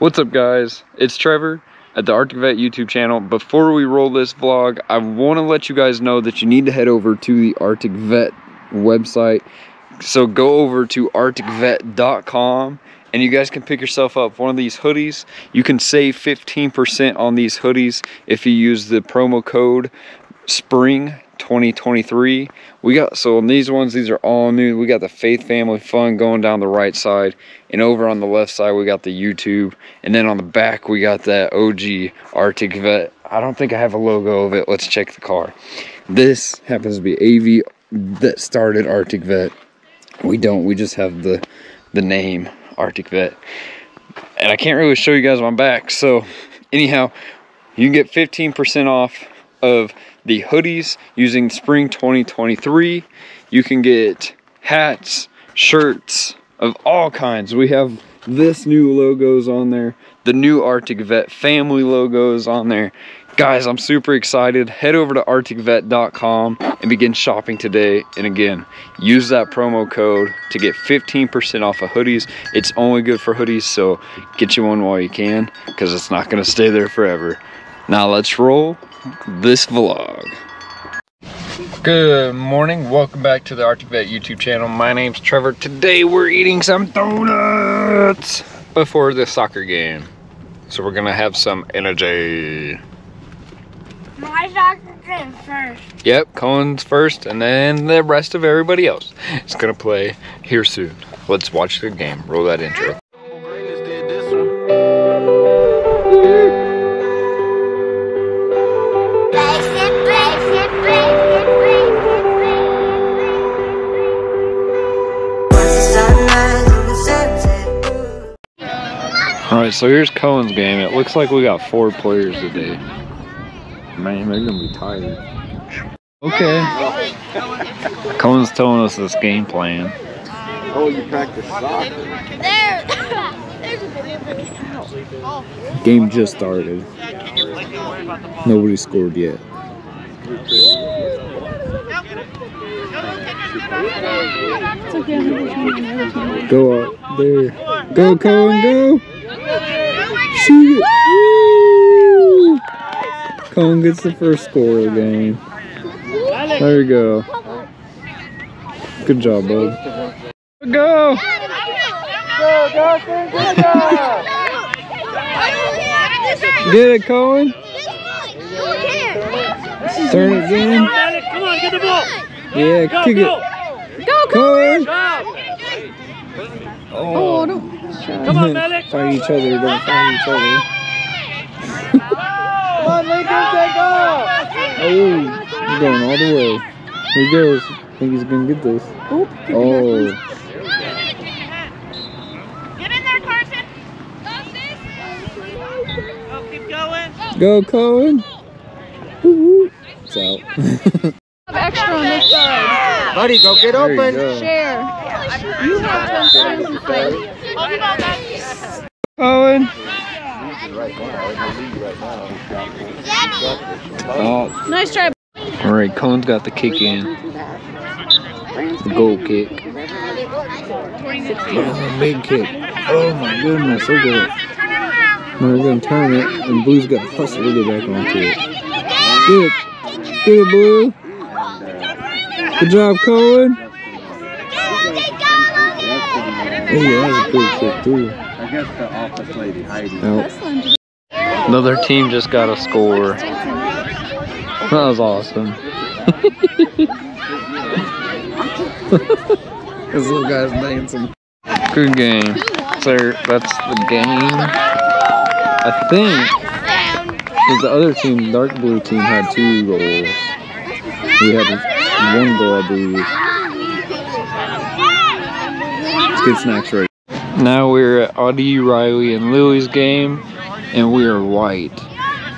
What's up guys? It's Trevor at the Arctic Vette YouTube channel. Before we roll this vlog, I want to let you guys know that you need to head over to the Arctic Vette website. So go over to arcticvette.com and you guys can pick yourself up one of these hoodies. You can save 15% on these hoodies if you use the promo code SPRING 2023 we got so on these ones these are all new. We got the faith family fun going down the right side and over on the left side we got the youtube and then on the back we got that og arctic vette. I don't think i have a logo of it. Let's check the car. This happens to be av that started arctic vette. We don't we just have the the name arctic vette. And i can't really show you guys my back so anyhow you can get 15% off of the hoodies using spring 2023. You can get hats, shirts of all kinds. We have this new logos on there, the new Arctic Vette family logos on there. Guys, I'm super excited. Head over to arcticvette.com and begin shopping today. And again, use that promo code to get 15% off of hoodies. It's only good for hoodies, so get you one while you can because it's not going to stay there forever. Now let's roll this vlog. Good morning, welcome back to the Arctic Vette YouTube channel. My name's Trevor. Today we're eating some donuts before the soccer game. So we're gonna have some energy. My soccer game first. Yep, Cohen's first and then the rest of everybody else is gonna play here soon. Let's watch the game, roll that intro. Alright, so here's Cohen's game. It looks like we got four players today. Man, they're gonna be tired. Okay. Cohen's telling us this game plan. Oh, you practice soccer. There. Game just started. Nobody scored yet. Go up there. Go, Cohen, go! Shoot it! Woo! Gets the first score of the game. There we go. Good job, bud. Go! Go, Dawson, good job! Get it, Cohen! Turn it again. Come on, get the ball. Yeah, Go, kick go. it. Cohen! Oh, Come on, Malik. fight each other, don't fight each other. Come on, Lincoln, take off! Oh, he's going all the way. Here he goes. I think he's gonna get this. Oh. Get in there, Carson. Oh, keep going. Go, Cohen. Woo-woo. It's out. extra on this side. Buddy, go get There open. go. Share. You have ten cents to play. Cohen. Oh, Nice try. all right. Cohen's got the kick in. The goal kick. Oh, big kick. Oh my goodness, look at it. Now they're gonna turn it, and Blue's got to hustle to get back onto it. Get it, get it, Blue. Good job, Cohen. Oh, that was a good kick too. I guess the office lady, Heidi. Nope. Another team just got a score. That was awesome. this little guy's dancing. Good game. Sir, that's the game. I think 'cause the other team, dark blue team, had two goals. We had one goal, I believe. Let's snacks ready. Now we're at Audie, Riley, and Lily's game, and we are white.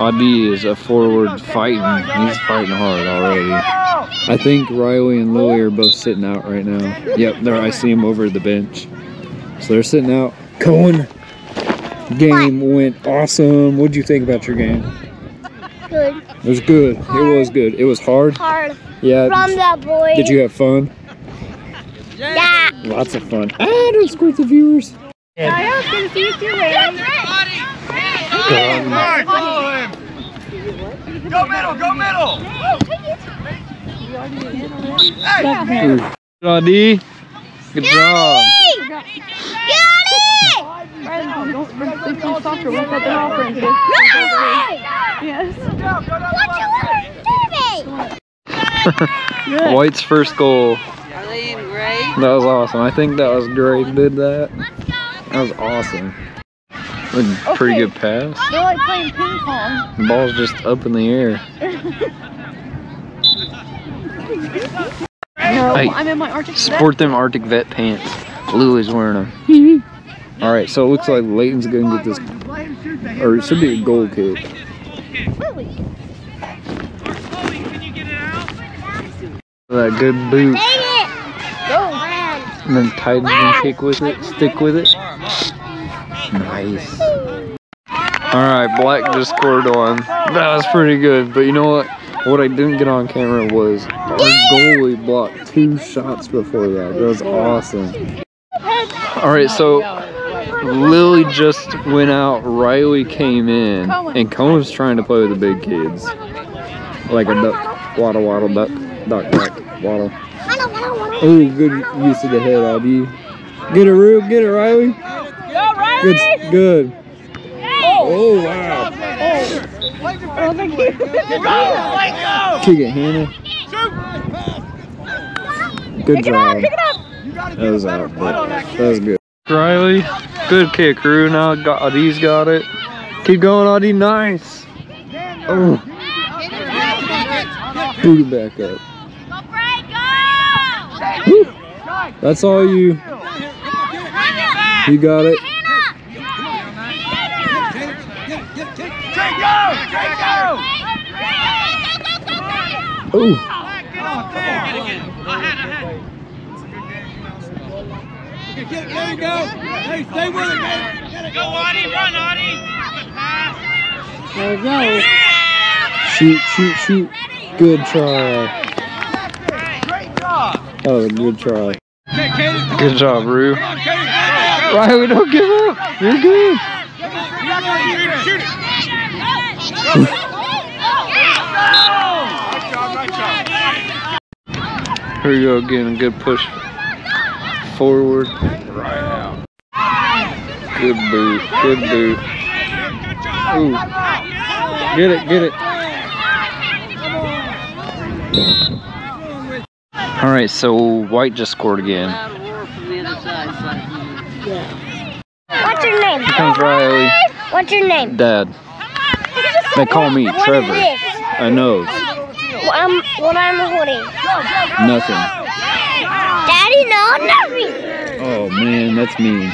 Audie is a forward fighting. He's fighting hard already. I think Riley and Lily are both sitting out right now. Yep, there I see them over the bench. So they're sitting out. Cohen, game went awesome. What'd you think about your game? Good. It was good. It was good. It was hard. Hard. Yeah. From the boy. Did you have fun? Yeah. Lots of fun. Ah, don't squirt the viewers. I was gonna see if you're ready. God. Follow him. Go middle, go middle. Hey. Good job, D. Good job. Brandon, don't they play soccer. We'll cut them off, Brandon. Yes. Good. White's first goal. Arlene, great. That was awesome. I think that was great. Did that. That was awesome. A pretty Okay. good pass. They're like playing ping pong. The ball's just up in the air. No, Hey, I'm in my Arctic Vette. Sport them Arctic Vette pants. Lily's wearing them. All right, so it looks like Leighton's gonna get this, or it should be a goal kick. That good boot, and then tighten gonna kick with it, stick with it. Nice. All right, Black just scored one. That was pretty good, but you know what? What I didn't get on camera was our goalie blocked two shots before that. That was awesome. All right, so Lily just went out. Riley came in, and Cohen's trying to play with the big kids, like a duck, waddle, waddle, duck, duck, duck, waddle. Oh, good use of the head, Audie. Get it, Rue. Get it, Riley. Good, good. Oh wow. Oh, thank you. Kick it, Hannah. Good job. That was out, but that was good. Riley, good kick, Rue. Now got, Audie's got it. Keep going, Audie. Nice. Oh. Boot it back up. Woo. That's all you. You got it. Draco, Draco. Oh. There you go. Hey, stay with it, man. Go, Audie, run, Audie. There we go. Shoot, shoot, shoot. Good try. Oh, Great job. That was a good try. Good job, Rue. Come on, Katie. Come on. Riley, don't give up. You're good. Shoot it, shoot it. Nice job, nice job. Here we go again. A good push forward. Right out. Good boot. Good boot. Ooh. Get it, get it. All right, so White just scored again. Loud roar from the other side. Like, What's your name? Here comes Riley. What's your name? Dad. They call me What Trevor. I know. What I'm, what I'm holding. Nothing. Daddy, no, nothing. Oh man, that's mean.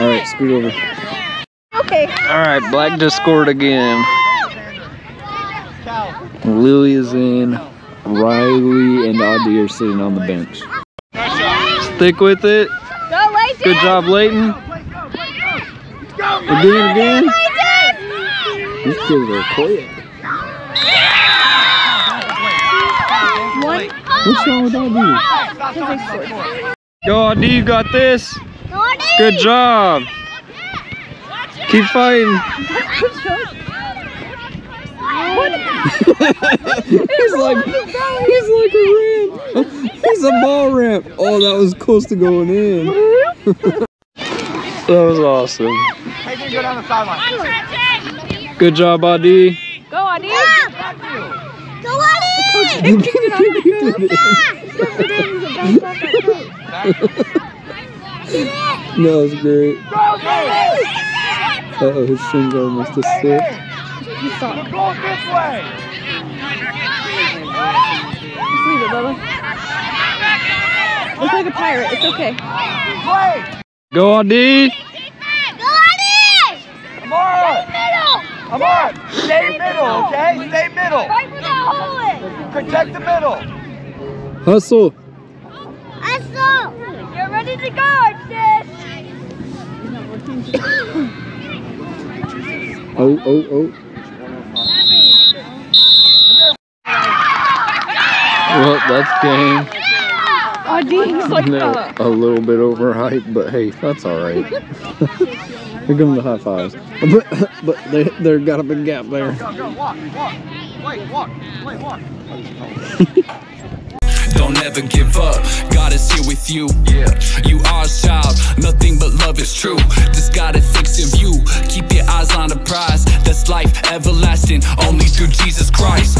All right, scoot over. Okay. All right, Black just scored again. Lily is in. Riley and Audie are sitting on the bench. Stick with it. Go, Layton. Good job, Leighton. Again, again. These kids are quick. One. What's wrong with Audie? Go, Audie, you got this. Good job. Keep fighting. He's like, he's like a ramp. He's a ball ramp. Oh, that was close to going in. that was awesome. Hey, you go down the sideline. Good job, Adi. Go, Adi. Go, Adi. That was great. Uh oh, his shin guard must have slipped. Go this way. Just leave it, Bubba. Look like a pirate. It's okay. Play. Go, Adi. Go, Adi. Come on. Stay Middle. Come on. Stay middle, okay? Stay middle. Right where that hole is. Protect the middle. Hustle. I saw. You're ready to guard, sis. Oh, oh, oh. Well, that's game. Adi, he's like, No, uh, a little bit overhyped, but hey, that's all right. Here come the high fives. But, but they, there got a big gap there. Don't ever give up. God is here with you. Yeah. You are his child. Nothing but love is true. Just got it fixed in view. Keep your eyes on the prize. That's life everlasting. Only through Jesus Christ.